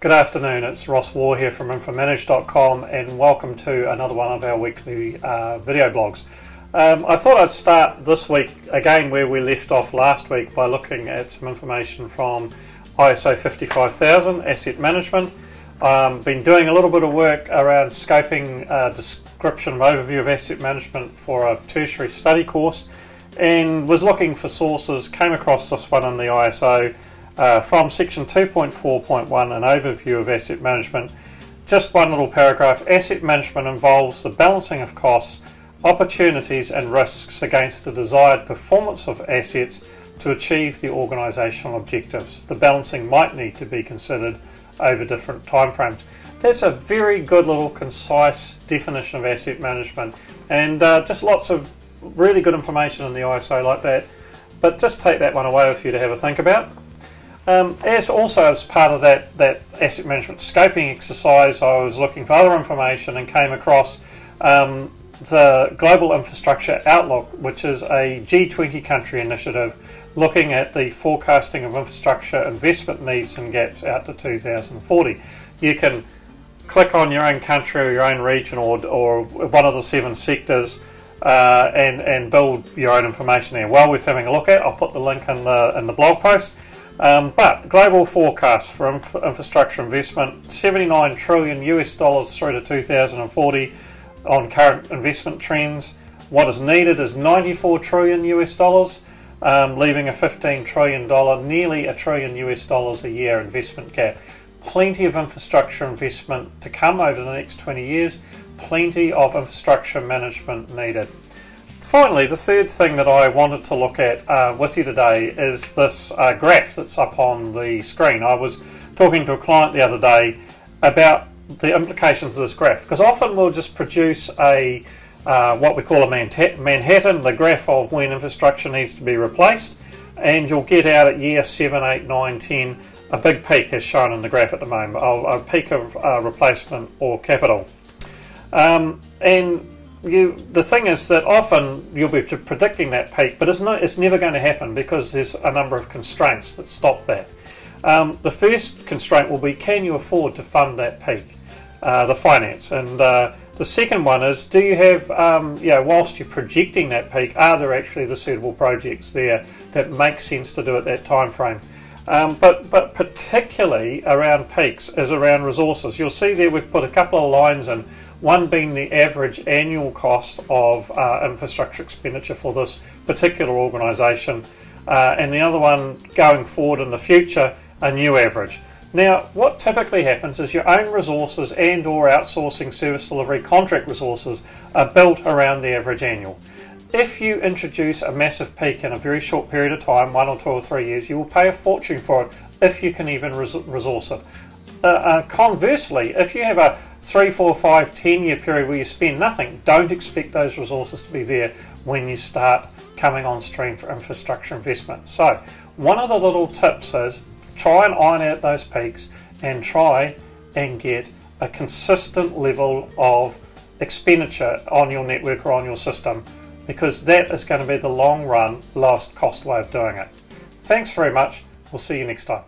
Good afternoon, it's Ross Waugh here from inframanage.com and welcome to another one of our weekly uh, video blogs. Um, I thought I'd start this week again where we left off last week by looking at some information from ISO 55000 Asset Management. Um, been doing a little bit of work around scoping uh, description of overview of asset management for a tertiary study course and was looking for sources, came across this one in the ISO uh, from section 2.4.1, an overview of asset management. Just one little paragraph. Asset management involves the balancing of costs, opportunities, and risks against the desired performance of assets to achieve the organisational objectives. The balancing might need to be considered over different timeframes. That's a very good little concise definition of asset management, and uh, just lots of really good information in the ISO like that. But just take that one away with you to have a think about. Um, as also as part of that, that asset management scoping exercise, I was looking for other information and came across um, the Global Infrastructure Outlook, which is a G20 country initiative looking at the forecasting of infrastructure investment needs and gaps out to 2040. You can click on your own country or your own region or, or one of the seven sectors uh, and, and build your own information there. Well worth having a look at. I'll put the link in the, in the blog post. Um, but global forecast for inf infrastructure investment 79 trillion US dollars through to 2040 on current investment trends. What is needed is 94 trillion US dollars, um, leaving a 15 trillion dollar, nearly a trillion US dollars a year investment gap. Plenty of infrastructure investment to come over the next 20 years, plenty of infrastructure management needed. Finally, the third thing that I wanted to look at uh, with you today is this uh, graph that's up on the screen. I was talking to a client the other day about the implications of this graph because often we'll just produce a uh, what we call a Manhattan, the graph of when infrastructure needs to be replaced, and you'll get out at year 7, 8, 9, 10 a big peak as shown in the graph at the moment, a, peak of uh, replacement or capital. Um, and you the thing is that often you'll be predicting that peak, but it's not it's never going to happen because there's a number of constraints that stop that. Um, the first constraint will be can you afford to fund that peak, uh, the finance, and uh, the second one is do you have um, you know whilst you're projecting that peak, are there actually the suitable projects there that make sense to do at that time frame? Um, but, but particularly around peaks is around resources. You'll see there we've put a couple of lines in one being the average annual cost of uh, infrastructure expenditure for this particular organisation, uh, and the other one going forward in the future, a new average. Now, what typically happens is your own resources and or outsourcing service delivery contract resources are built around the average annual. If you introduce a massive peak in a very short period of time, one or two or three years, you will pay a fortune for it if you can even res resource it. Uh, uh, conversely, if you have a three, four, five, ten year period where you spend nothing, don't expect those resources to be there when you start coming on stream for infrastructure investment. So, one of the little tips is try and iron out those peaks and try and get a consistent level of expenditure on your network or on your system because that is going to be the long run lowest cost way of doing it. Thanks very much. We'll see you next time.